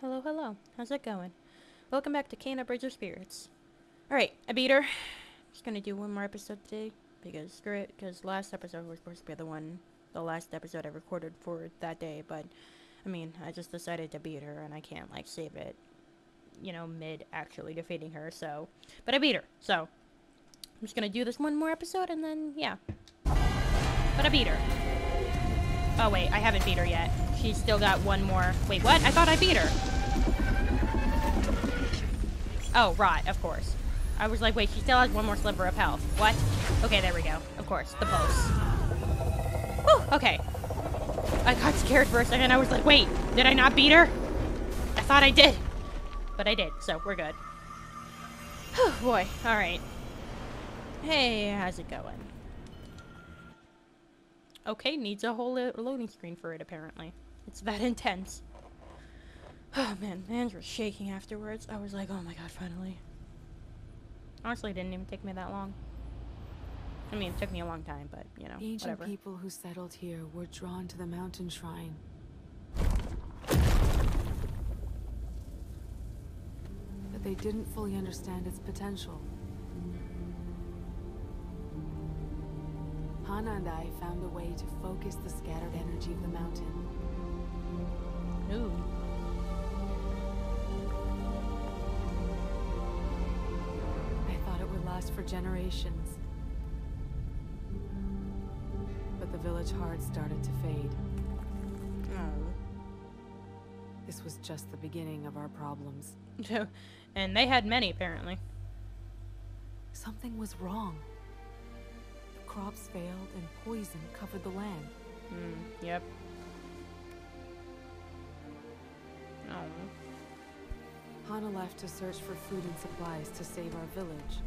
Hello, hello. How's it going? Welcome back to Kena Bridge of Spirits. Alright, I beat her. Just gonna do one more episode today. Because screw it, because last episode was supposed to be the one, the last episode I recorded for that day, but, I mean, I just decided to beat her, and I can't, like, save it, you know, mid actually defeating her, so, but I beat her, so, I'm just gonna do this one more episode, and then, yeah. But I beat her. Oh, wait, I haven't beat her yet. She's still got one more. Wait, what? I thought I beat her. Oh, right, of course. I was like, wait, she still has one more sliver of health. What? Okay, there we go. Of course, the pulse. Whew, okay. I got scared for a second. I was like, wait, did I not beat her? I thought I did. But I did, so we're good. Whew, boy, alright. Hey, how's it going? Okay, needs a whole lo loading screen for it, apparently. It's that intense. Oh man, hands were shaking afterwards. I was like, oh my god, finally. Honestly, it didn't even take me that long. I mean, it took me a long time, but, you know, Ancient whatever. people who settled here were drawn to the mountain shrine. But they didn't fully understand its potential. Hana and I found a way to focus the scattered energy of the mountain. I thought it would last for generations. But the village heart started to fade. Oh. This was just the beginning of our problems. and they had many, apparently. Something was wrong. The crops failed and poison covered the land. Hmm, yep. Oh. Hana left to search for food and supplies to save our village.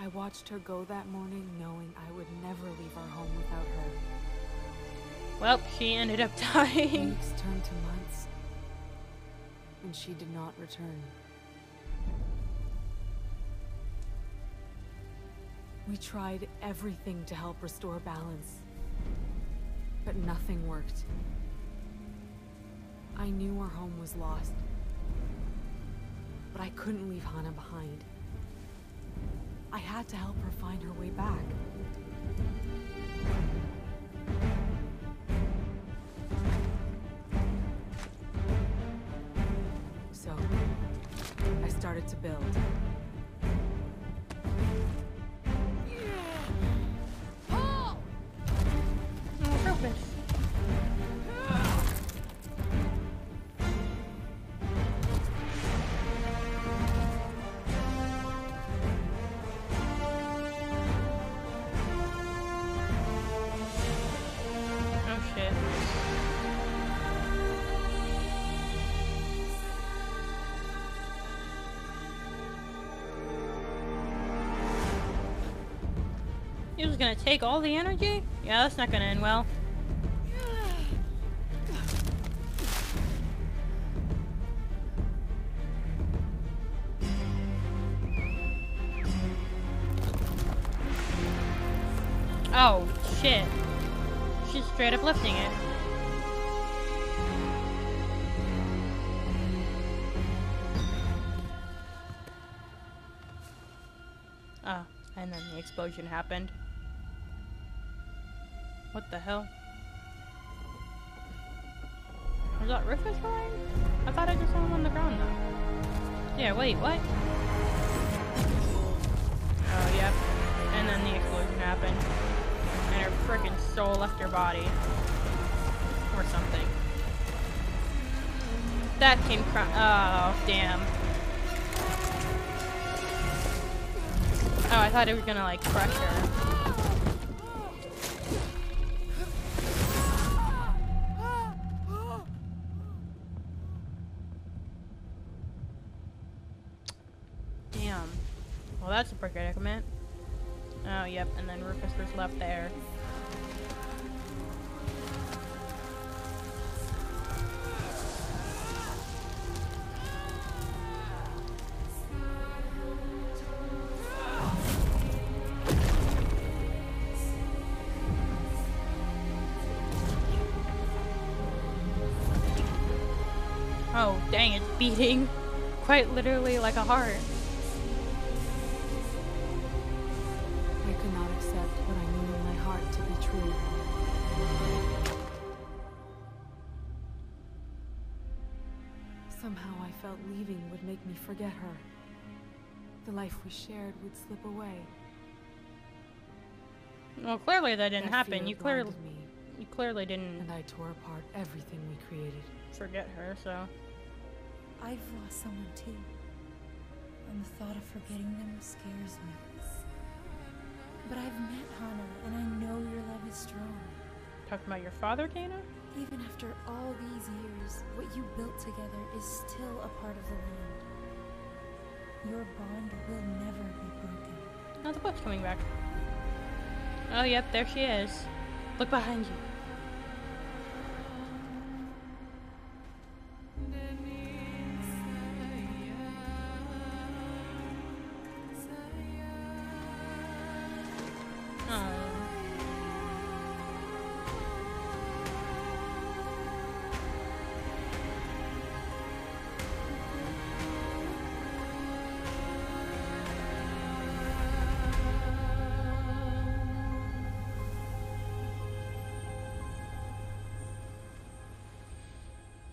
I watched her go that morning knowing I would never leave our home without her. Well, she ended up dying. Weeks turned to months, and she did not return. We tried everything to help restore balance, but nothing worked. I knew our home was lost, but I couldn't leave Hana behind. I had to help her find her way back. So, I started to build. He was gonna take all the energy? Yeah, that's not gonna end well. Oh, shit. She's straight up lifting it. Ah, and then the explosion happened. What the hell? Was that Rufus flying? I thought I just saw him on the ground though. Yeah, wait, what? Oh, yep. And then the explosion happened. And her freaking soul left her body. Or something. That came cr- Oh, damn. Oh, I thought it was gonna, like, crush her. Well, that's a predicament. Oh, yep, and then Rufus was left there. Oh, dang, it's beating quite literally like a heart. Heart to be true. Somehow I felt leaving would make me forget her. The life we shared would slip away. Well, clearly that didn't That happen. You clearly, me, you clearly didn't and I tore apart everything we created. forget her. So, I've lost someone too. And the thought of forgetting them scares me. But I've met Hana, and I know your love is strong. talking about your father, Dana? Even after all these years, what you built together is still a part of the land. Your bond will never be broken. Oh, the boat's coming back. Oh, yep, there she is. Look behind you.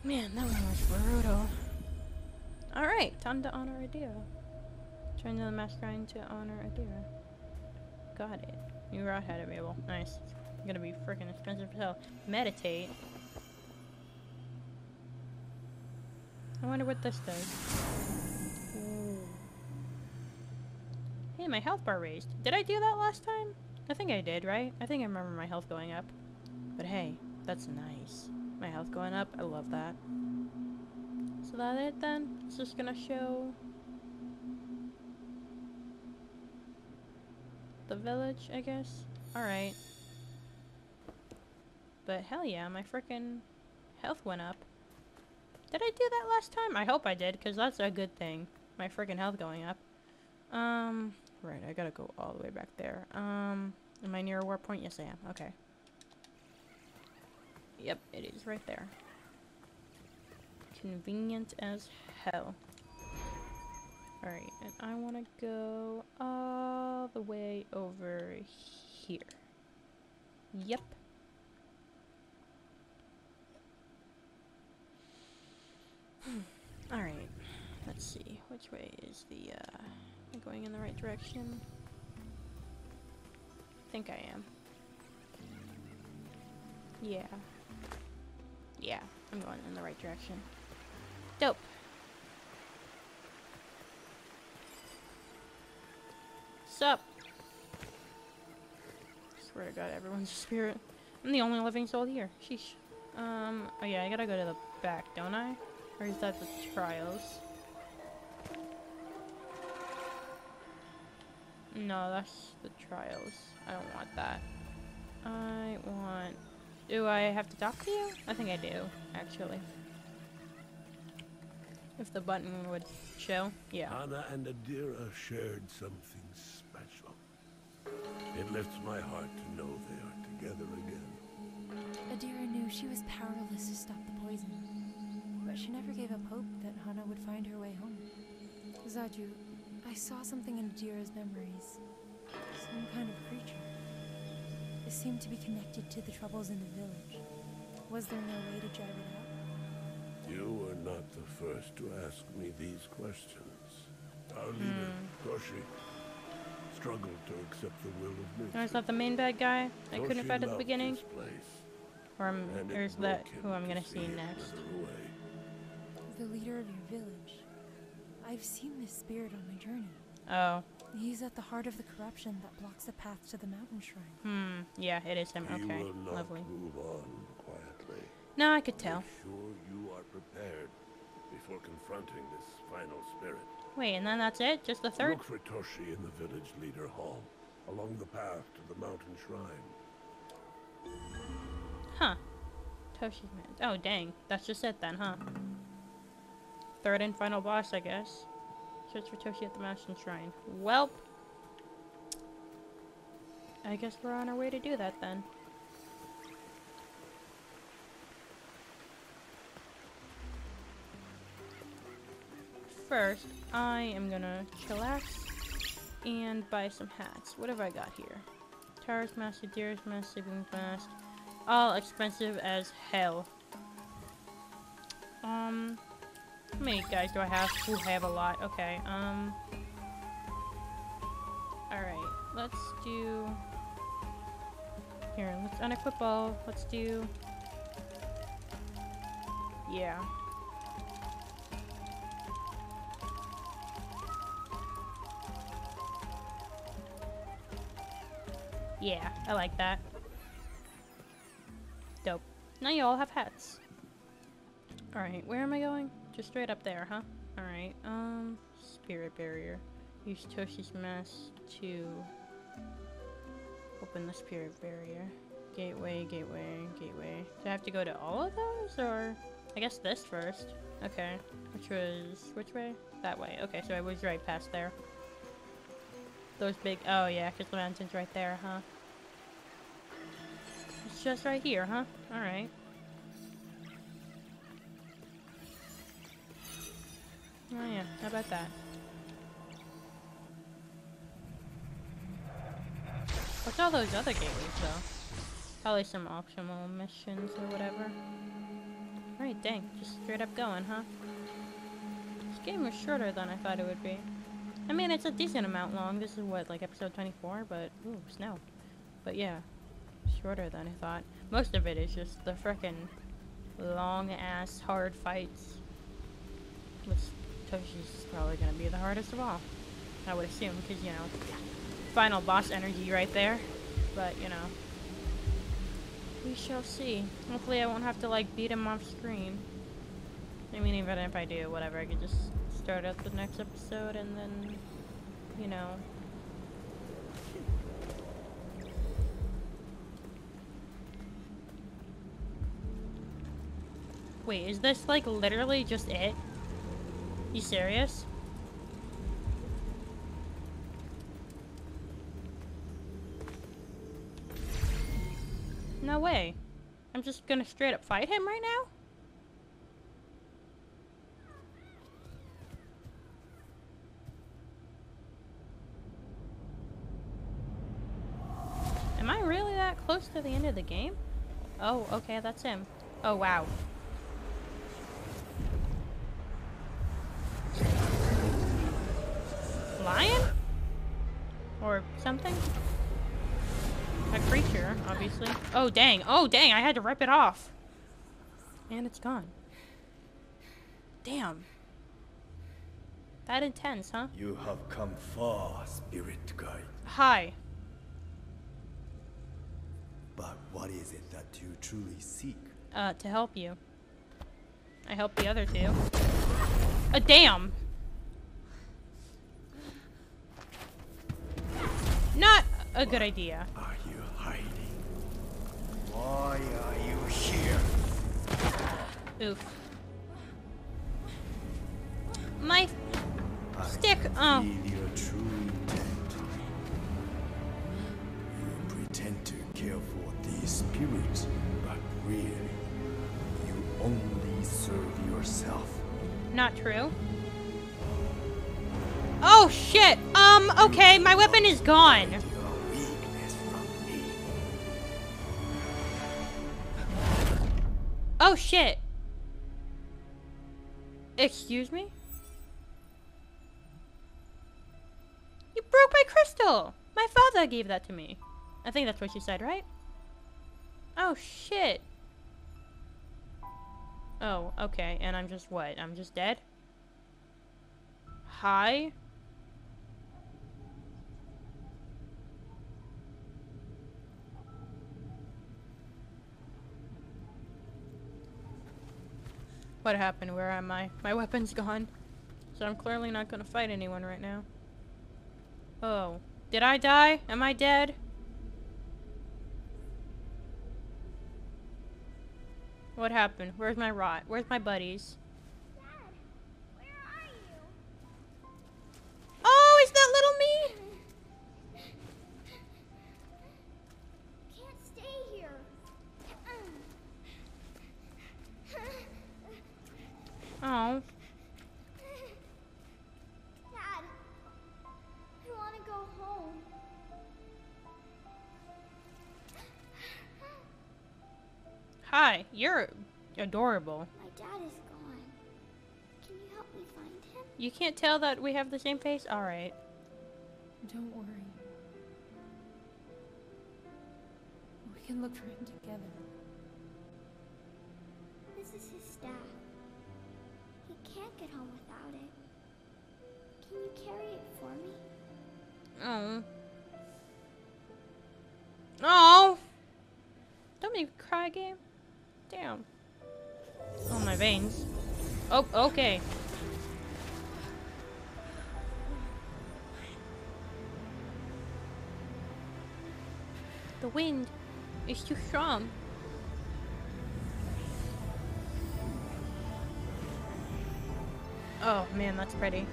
Man, that one was brutal. Alright, time to honor Adira. Join the mass grind to honor Adira. Got it. New rot hat available. Nice. It's gonna be freaking expensive as hell. Meditate. I wonder what this does. Ooh. Hey, my health bar raised. Did I do that last time? I think I did, right? I think I remember my health going up. But hey, that's nice. My health going up. I love that. So that it then? It's just gonna show the village, I guess. Alright. But hell yeah, my freaking health went up. Did I do that last time? I hope I did, because that's a good thing. My freaking health going up. Um, right, I gotta go all the way back there. Um, am I near a war point? Yes, I am. Okay. Yep, it is right there. Convenient as hell. Alright, and I want to go all the way over here. Yep. Alright, let's see. Which way is the, uh, am I going in the right direction? I think I am. Yeah. Yeah, I'm going in the right direction. Dope. Sup? Swear to God, everyone's spirit. I'm the only living soul here. Sheesh. Um, oh yeah, I gotta go to the back, don't I? Or is that the trials? No, that's the trials. I don't want that. I want... Do I have to talk to you? I think I do, actually. If the button would show. Yeah. Hana and Adira shared something special. It lifts my heart to know they are together again. Adira knew she was powerless to stop the poison, but she never gave up hope that Hana would find her way home. Zaju, I saw something in Adira's memories. Some kind of creature. It seemed to be connected to the troubles in the village. Was there no way to drive it out? You were not the first to ask me these questions. Our leader, hmm. Toshi, struggled to accept the will of nature. is that the main bad guy I couldn't Toshi fight at the beginning? Or, um, and or it is that who I'm to gonna see it next? The leader of your village. I've seen this spirit on my journey. Oh. He's at the heart of the corruption that blocks the path to the mountain shrine. Hmm. Yeah, it is him. Okay. will not Lovely. move on quietly. No, I could tell. Make sure you are prepared before confronting this final spirit. Wait, and then that's it? Just the third? Look for Toshi in the village leader hall, along the path to the mountain shrine. Huh. Toshi's man. Oh, dang. That's just it then, huh? Third and final boss, I guess. Search for Toshi at the mountain shrine. Welp. I guess we're on our way to do that then. first, I am gonna chillax and buy some hats. What have I got here? Tara's mask, Deer's mask, Sleeping mask. All expensive as hell. Um, how many guys do I have? Who have a lot? Okay, um... Alright, let's do... Here, let's unequip all. Let's do... Yeah. Yeah, I like that. Dope. Now you all have hats. Alright, where am I going? Just straight up there, huh? Alright, um, spirit barrier. Use Toshi's mask to open the spirit barrier. Gateway, gateway, gateway. Do I have to go to all of those, or? I guess this first. Okay, which was, which way? That way. Okay, so I was right past there. Those big, oh yeah, because the mountain's right there, huh? It's just right here, huh? Alright. Oh yeah, how about that? What's all those other gateways though? Probably some optional missions or whatever. Alright, dang, just straight up going, huh? This game was shorter than I thought it would be. I mean, it's a decent amount long. This is what, like episode 24, but, ooh, snow. But yeah, shorter than I thought. Most of it is just the frickin' long ass hard fights. Which Toshi's probably gonna be the hardest of all. I would assume, because, you know, final boss energy right there. But, you know, we shall see. Hopefully I won't have to, like, beat him off screen. I mean, even if I do, whatever, I could just start out the next episode and then, you know. Wait, is this, like, literally just it? You serious? No way. I'm just gonna straight up fight him right now? Am I really that close to the end of the game? Oh, okay, that's him. Oh, wow. Lion? Or something? A creature, obviously. Oh, dang. Oh, dang, I had to rip it off. And it's gone. Damn. That intense, huh? You have come far, spirit guide. Hi. But what is it that you truly seek? Uh, to help you. I helped the other two. Uh, damn! Not a good idea. Are you hiding? Why are you here? Oof. My I Stick, can oh. your true intent. You pretend to care for these spirits, but really, you only serve yourself. Not true. Oh shit! Um, okay, my weapon is gone. Oh shit! Excuse me? You broke my crystal! My father gave that to me. I think that's what you said, right? Oh shit. Oh, okay, and I'm just what? I'm just dead? Hi? What happened? Where am I? My weapon's gone. So I'm clearly not gonna fight anyone right now. Oh. Did I die? Am I dead? What happened? Where's my rot? Where's my buddies? You're adorable. My dad is gone. Can you help me find him? You can't tell that we have the same face? Alright. Don't worry. We can look for him together. This is his staff. He can't get home without it. Can you carry it for me? Oh. Oh! Don't make me cry, game. Damn. Oh, my veins. Oh, okay. The wind is too strong. Oh man, that's pretty.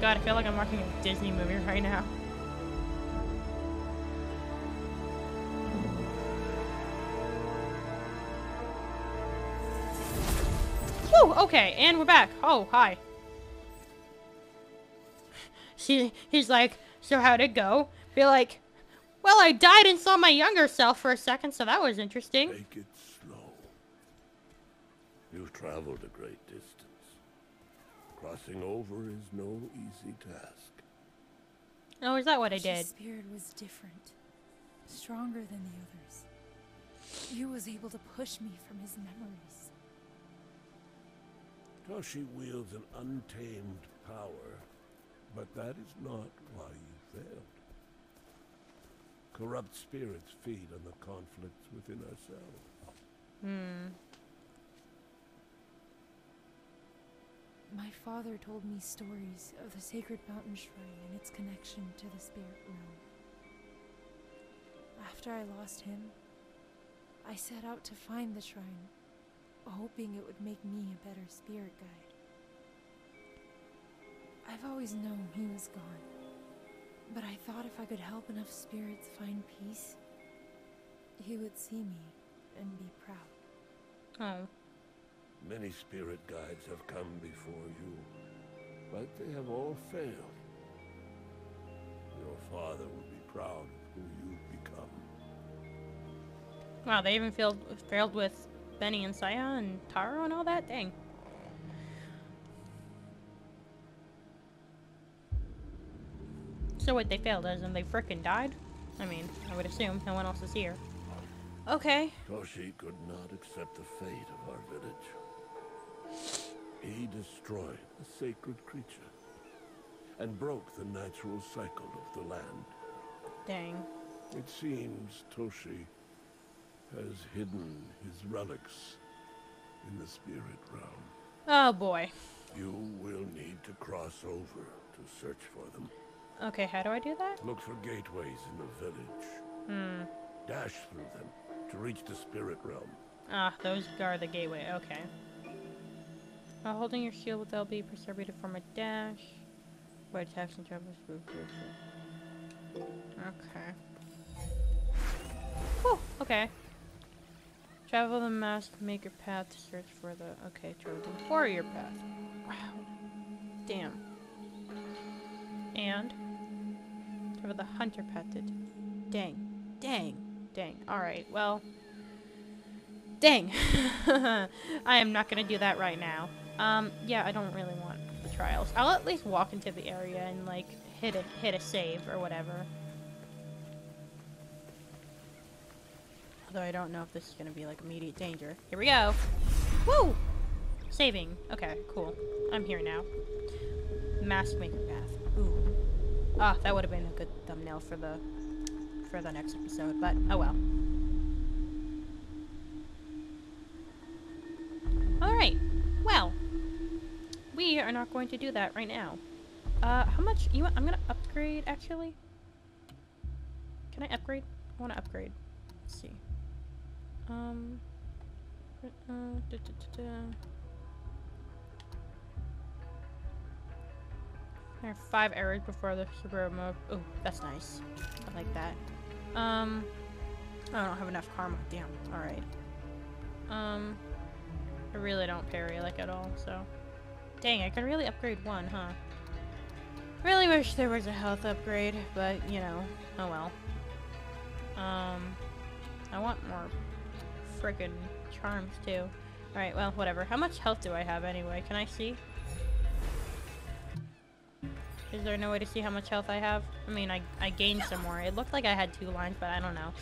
God, I feel like I'm watching a Disney movie right now. Okay, and we're back. Oh, hi. She, he's like, so how'd it go? Be like, well, I died and saw my younger self for a second, so that was interesting. Take it slow. You've traveled a great distance. Crossing over is no easy task. Oh, is that what I did? His did? spirit was different, stronger than the others. He was able to push me from his memories. Toshi wields an untamed power, but that is not why you failed. Corrupt spirits feed on the conflicts within ourselves. Hmm. My father told me stories of the sacred mountain shrine and its connection to the spirit realm. After I lost him, I set out to find the shrine, hoping it would make me a better spirit guide. I've always known he was gone, but I thought if I could help enough spirits find peace, he would see me and be proud. Oh. Many spirit guides have come before you, but they have all failed. Your father would be proud of who you've become. Wow, they even failed failed with Beni and Saiya and Taro and all that? Dang. So what, they failed as in they frickin' died? I mean, I would assume no one else is here. Okay. Toshi could not accept the fate of our village. He destroyed a sacred creature and broke the natural cycle of the land. Dang. It seems Toshi has hidden his relics in the spirit realm. Oh boy. You will need to cross over to search for them. Okay, how do I do that? Look for gateways in the village. Hmm. Dash through them to reach the spirit realm. Ah, those are the gateway. Okay. While holding your shield with LB, press RB to form a dash. Where attacks and travels. Okay. Whew, okay. Travel the mask maker path to search for the. Okay, travel the warrior path. Wow. Damn. And. Travel the hunter path to. Dang. Dang. Dang. Alright, well. Dang. I am not gonna do that right now. Um, yeah, I don't really want the trials. I'll at least walk into the area and, like, hit a, hit a save or whatever. Although I don't know if this is gonna be, like, immediate danger. Here we go! Woo! Saving. Okay, cool. I'm here now. Mask maker path. Ooh. Ah, that would have been a good thumbnail for the for the next episode, but oh well. Alright, well, we are not going to do that right now. Uh, how much, you want, I'm gonna upgrade, actually. Can I upgrade? I want to upgrade. Let's see. Um, uh, da, da, da. There are five arrows before the super move. Oh, that's nice. I like that. Um, I don't have enough karma. Damn. All right. Um, I really don't parry like at all. So, dang, I could really upgrade one, huh? Really wish there was a health upgrade, but you know, oh well. Um, I want more friggin' charms too. Alright, well, whatever. How much health do I have anyway? Can I see? Is there no way to see how much health I have? I mean, I, I gained some more. It looked like I had two lines, but I don't know.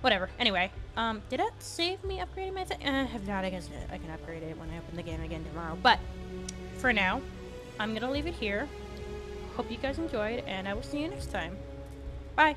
Whatever. Anyway, um, did it save me upgrading my thing? Uh, if not, I guess I can upgrade it when I open the game again tomorrow. But, for now, I'm gonna leave it here. Hope you guys enjoyed, and I will see you next time. Bye!